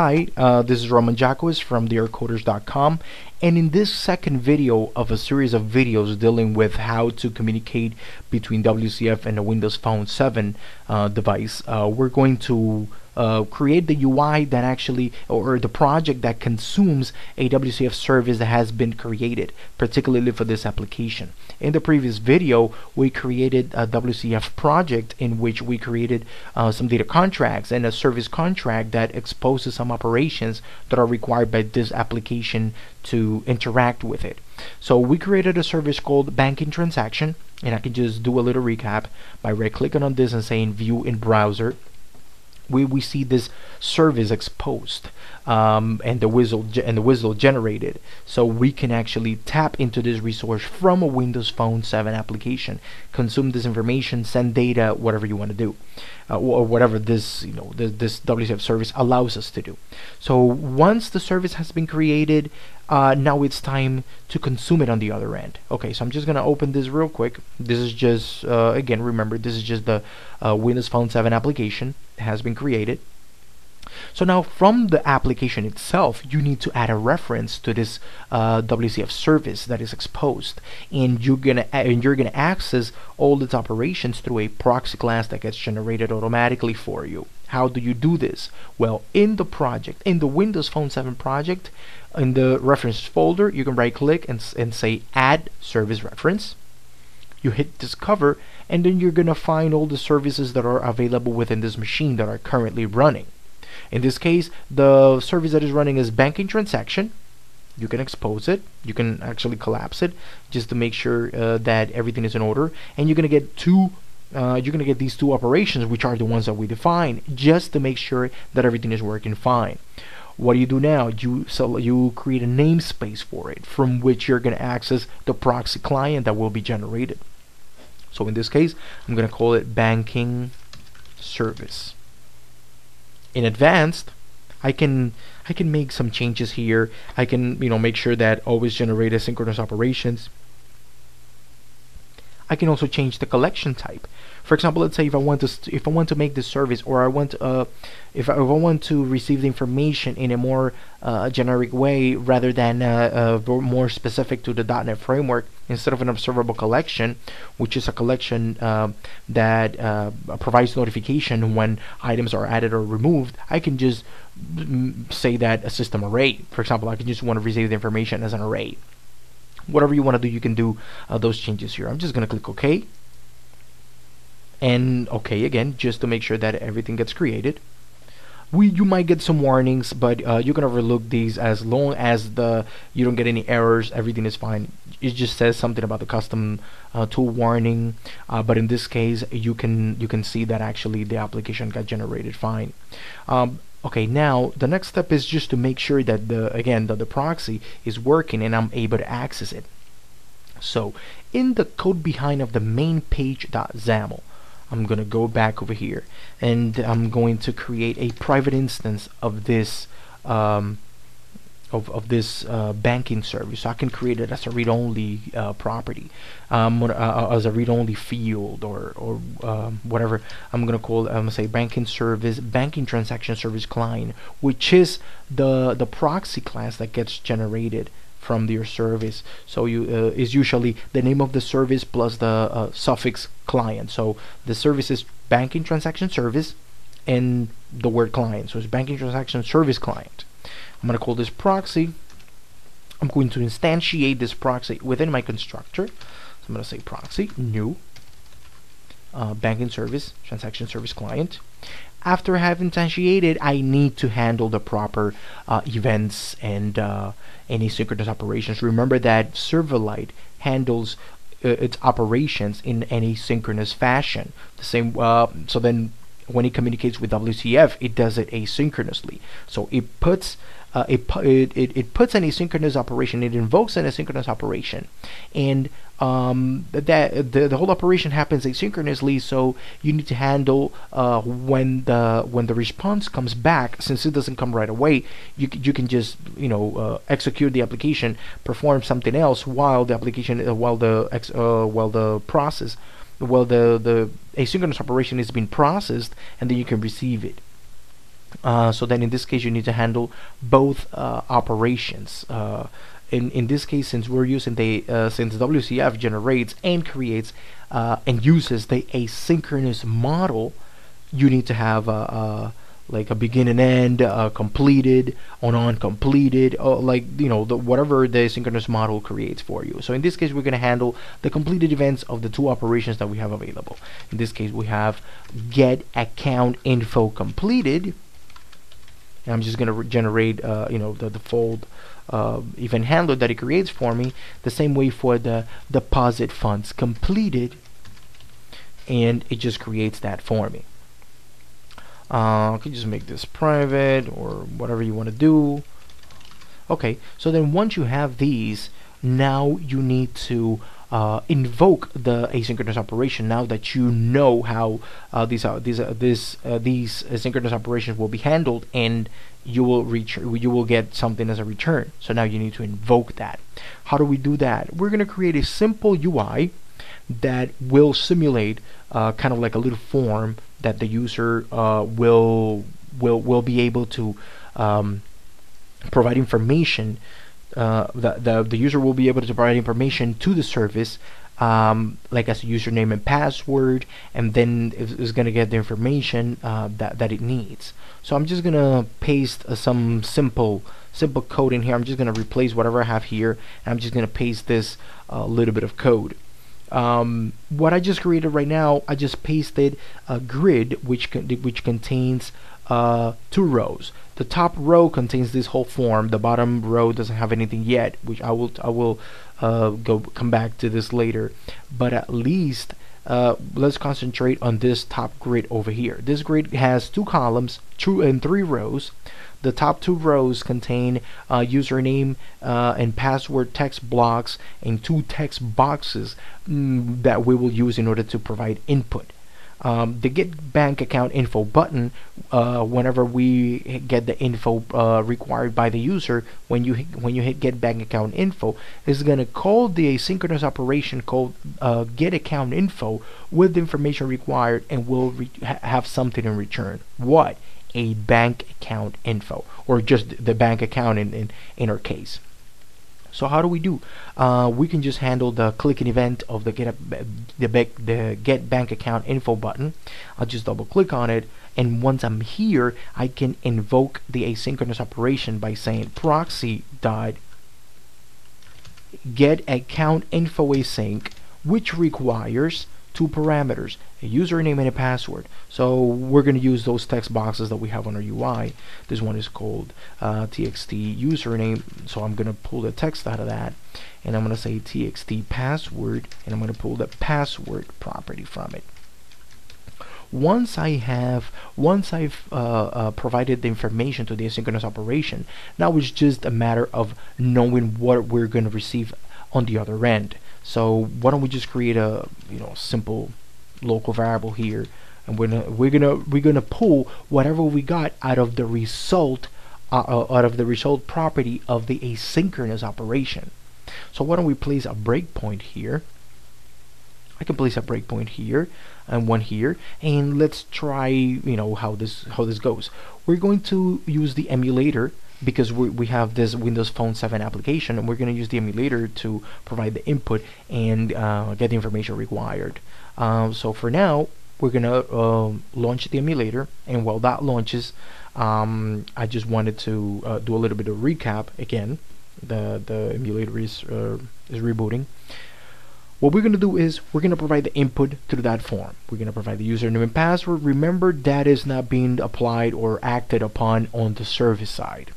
Hi, uh, this is Roman Jaquez from drcoderz.com and in this second video of a series of videos dealing with how to communicate between WCF and a Windows Phone 7 uh, device, uh, we're going to uh, create the UI that actually, or the project that consumes a WCF service that has been created, particularly for this application. In the previous video, we created a WCF project in which we created uh, some data contracts and a service contract that exposes some operations that are required by this application to interact with it. So we created a service called banking transaction and I can just do a little recap by right clicking on this and saying view in browser we, we see this service exposed um, and the WSDL and the WSDL generated. So we can actually tap into this resource from a Windows Phone 7 application consume this information send data whatever you want to do uh, or whatever this you know this, this WCF service allows us to do. So once the service has been created uh, now it's time to consume it on the other end. Okay so I'm just gonna open this real quick. This is just uh, again remember this is just the uh, Windows Phone 7 application has been created so now from the application itself, you need to add a reference to this uh, WCF service that is exposed, and you're gonna and you're gonna access all its operations through a proxy class that gets generated automatically for you. How do you do this? Well, in the project, in the Windows Phone 7 project, in the reference folder, you can right click and, and say add service reference. You hit discover and then you're gonna find all the services that are available within this machine that are currently running. In this case, the service that is running is banking transaction. You can expose it. You can actually collapse it just to make sure uh, that everything is in order. And you're gonna get two. Uh, you're gonna get these two operations, which are the ones that we define, just to make sure that everything is working fine. What do you do now? You so you create a namespace for it, from which you're gonna access the proxy client that will be generated. So in this case, I'm going to call it banking service. In advanced, I can I can make some changes here. I can you know make sure that always generate asynchronous operations. I can also change the collection type. For example, let's say if I want to if I want to make the service or I want uh, if, I, if I want to receive the information in a more uh, generic way rather than uh, uh more specific to the .NET framework instead of an observable collection, which is a collection uh, that uh, provides notification when items are added or removed, I can just mm, say that a system array. For example, I can just want to receive the information as an array whatever you want to do you can do uh, those changes here. I'm just gonna click OK and OK again just to make sure that everything gets created. We you might get some warnings but uh, you can overlook these as long as the you don't get any errors everything is fine. It just says something about the custom uh, tool warning uh, but in this case you can you can see that actually the application got generated fine. Um, okay now the next step is just to make sure that the again that the proxy is working and I'm able to access it. So in the code behind of the main page.xaml I'm gonna go back over here and I'm going to create a private instance of this um, of, of this uh, banking service. So I can create it as a read-only uh, property, um, uh, uh, as a read-only field or or um, whatever I'm gonna call. It. I'm gonna say banking service, banking transaction service client, which is the the proxy class that gets generated from your service. So you uh, is usually the name of the service plus the uh, suffix client. So the service is banking transaction service and the word client. So it's banking transaction service client. I'm going to call this proxy. I'm going to instantiate this proxy within my constructor. So I'm going to say proxy new uh, banking service transaction service client. After I have instantiated, I need to handle the proper uh, events and uh, asynchronous operations. Remember that Silverlight handles uh, its operations in asynchronous fashion. The same. Uh, so then, when it communicates with WCF, it does it asynchronously. So it puts uh, it, it, it puts an asynchronous operation, it invokes an asynchronous operation, and um, that the, the whole operation happens asynchronously. So you need to handle uh, when the when the response comes back, since it doesn't come right away. You you can just you know uh, execute the application, perform something else while the application uh, while the ex, uh, while the process while the the asynchronous operation is being processed, and then you can receive it. Uh, so then in this case you need to handle both uh, operations. Uh, in, in this case, since we're using the uh, since WCF generates and creates and uses the asynchronous model, you need to have a, like a begin and end, completed, on on completed, uh, like you know the, whatever the synchronous model creates for you. So in this case, we're going to handle the completed events of the two operations that we have available. In this case, we have get account info completed. And I'm just going to generate, uh, you know, the default uh, event handler that it creates for me. The same way for the deposit funds completed, and it just creates that for me. Uh, I can just make this private or whatever you want to do. Okay, so then once you have these, now you need to uh, invoke the asynchronous operation. Now that you know how uh, these are, these uh, this uh, these asynchronous operations will be handled, and you will reach you will get something as a return. So now you need to invoke that. How do we do that? We're going to create a simple UI that will simulate uh, kind of like a little form that the user uh, will will will be able to um, provide information. Uh, the, the the user will be able to provide information to the service, um, like as a username and password, and then going to get the information uh, that that it needs. So I'm just gonna paste uh, some simple simple code in here. I'm just gonna replace whatever I have here, and I'm just gonna paste this uh, little bit of code. Um, what I just created right now, I just pasted a grid which con which contains uh, two rows. The top row contains this whole form. The bottom row doesn't have anything yet, which I will I will uh, go come back to this later. But at least uh, let's concentrate on this top grid over here. This grid has two columns, two and three rows. The top two rows contain uh, username uh, and password text blocks and two text boxes mm, that we will use in order to provide input. Um, the get bank account info button uh, whenever we get the info uh, required by the user when you hit, when you hit get bank account info is going to call the asynchronous operation called uh, get account info with the information required and will ha have something in return what a bank account info or just the bank account in, in, in our case. So how do we do? Uh, we can just handle the click event of the get a, the, the get bank account info button. I'll just double click on it and once I'm here I can invoke the asynchronous operation by saying proxy dot get account info async which requires two parameters, a username and a password. So we're going to use those text boxes that we have on our UI. This one is called uh, txt username, so I'm going to pull the text out of that, and I'm going to say txt password, and I'm going to pull the password property from it once I have once I've uh, uh, provided the information to the asynchronous operation now it's just a matter of knowing what we're going to receive on the other end so why don't we just create a you know simple local variable here, and we're gonna we're gonna we're gonna pull whatever we got out of the result uh, uh, out of the result property of the asynchronous operation. So why don't we place a breakpoint here? I can place a breakpoint here and one here, and let's try you know how this how this goes. We're going to use the emulator because we, we have this Windows Phone 7 application and we're going to use the emulator to provide the input and uh, get the information required. Um, so for now, we're going to uh, launch the emulator and while that launches, um, I just wanted to uh, do a little bit of recap again. The, the emulator is, uh, is rebooting. What we're going to do is we're going to provide the input through that form. We're going to provide the username and password. Remember that is not being applied or acted upon on the service side.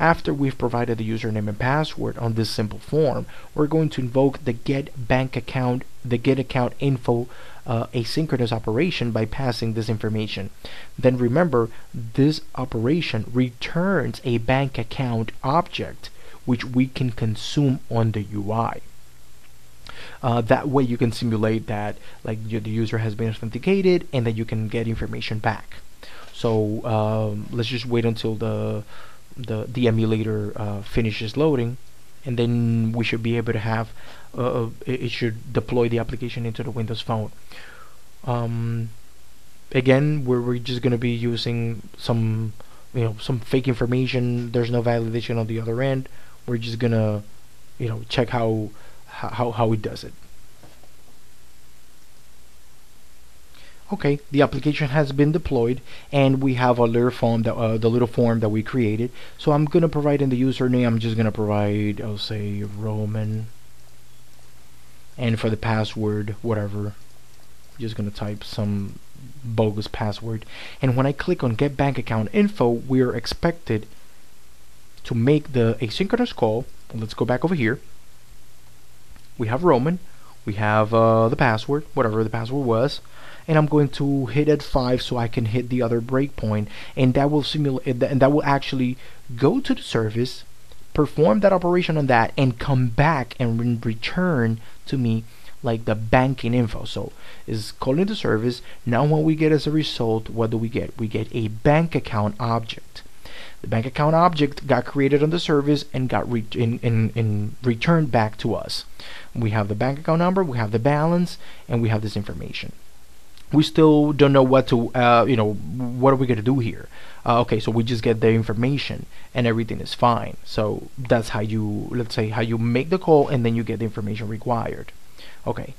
After we've provided the username and password on this simple form, we're going to invoke the get bank account, the get account info uh, asynchronous operation by passing this information. Then remember, this operation returns a bank account object which we can consume on the UI. Uh, that way you can simulate that like the user has been authenticated and that you can get information back. So um, let's just wait until the the, the emulator uh, finishes loading and then we should be able to have uh, uh, it should deploy the application into the Windows Phone. Um, again we're, we're just gonna be using some you know some fake information. There's no validation on the other end. We're just gonna you know check how how how it does it okay the application has been deployed and we have a little form that uh, the little form that we created. So I'm gonna provide in the username I'm just gonna provide I'll say Roman and for the password whatever. Just gonna type some bogus password. And when I click on get bank account info we're expected to make the asynchronous call. Let's go back over here. We have Roman. We have uh, the password whatever the password was and I'm going to hit F5 so I can hit the other breakpoint and that will simulate and that will actually go to the service perform that operation on that and come back and return to me like the banking info. So is calling the service. Now when we get as a result what do we get? We get a bank account object. The bank account object got created on the service and got re in, in, in returned back to us. We have the bank account number we have the balance and we have this information we still don't know what to uh, you know what are we going to do here? Uh, okay so we just get the information and everything is fine. So that's how you let's say how you make the call and then you get the information required. Okay.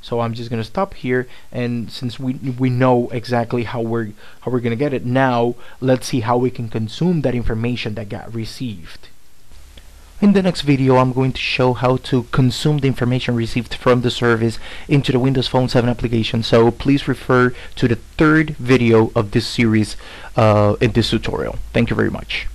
So I'm just gonna stop here and since we we know exactly how we're how we're gonna get it now let's see how we can consume that information that got received in the next video, I'm going to show how to consume the information received from the service into the Windows Phone 7 application. So please refer to the third video of this series uh, in this tutorial. Thank you very much.